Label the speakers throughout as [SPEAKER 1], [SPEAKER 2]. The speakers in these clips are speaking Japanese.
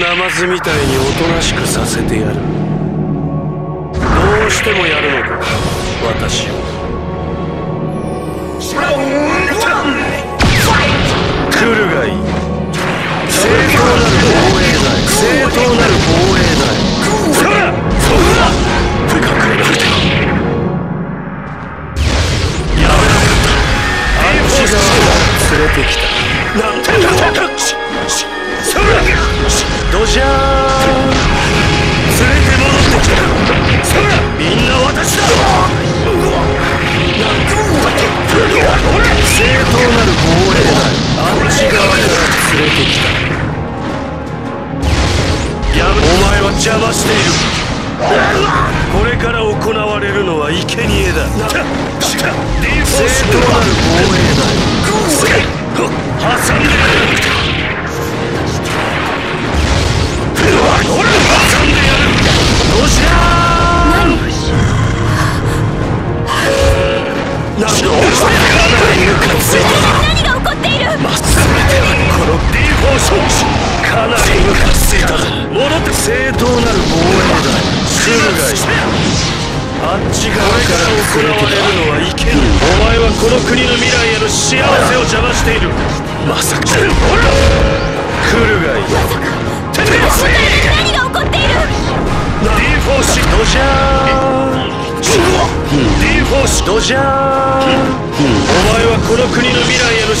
[SPEAKER 1] ナマズみたいにおとなしくさせてやる。どうしてもやるのか私を。来るがいい。正当なる防衛だ正当なる防衛だそらそら隠れなくてやめなかった。あっち側が連れてきた。なんて。だそらドジャー連れて戻ってきたそらみんな私だ正当なる防衛だあっち側から連れてきたやめお前は邪魔しているこれから行われるのは生贄だ。正当なる何が起こっている？まつめてはこの D フォーションかなりムカついた戻って正当なる防衛だすぐがいいあっち側から遅れるのはいけぬお前はこの国の未来への幸せを邪魔しているまさか来るがいい何が起こっている D4 シドジャーンお前はこの国の未来への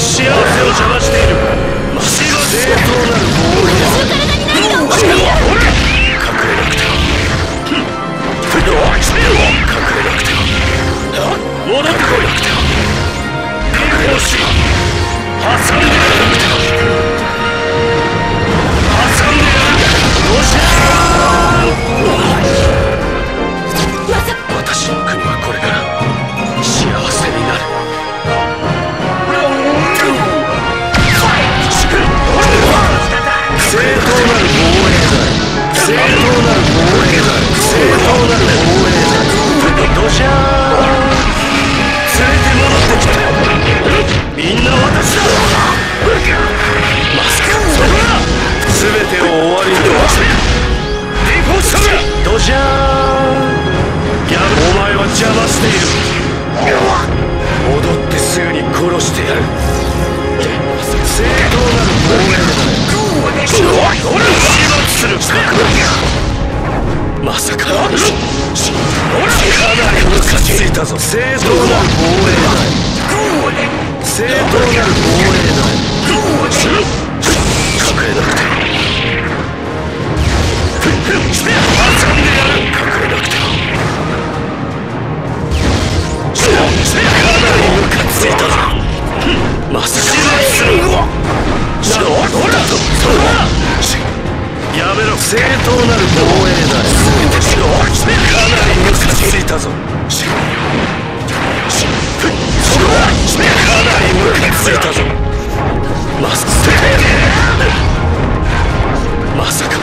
[SPEAKER 1] 殺してやる。正当なる防衛だ。始末するまさかかなりムカついたぞ正当な正当なる防衛だか。なりムカついたぞ。か。なりムカついたぞ。まさか。まさか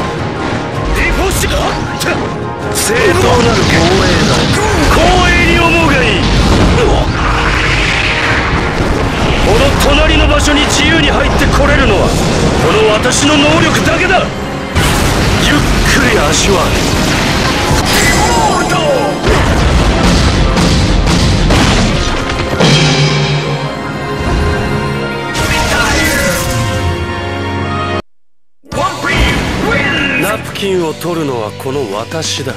[SPEAKER 1] 正当なる防衛だ光栄に思うがいいこの隣の場所に自由に入ってこれるのはこの私の能力だけだ足はナプキンを取るのはこの私だ。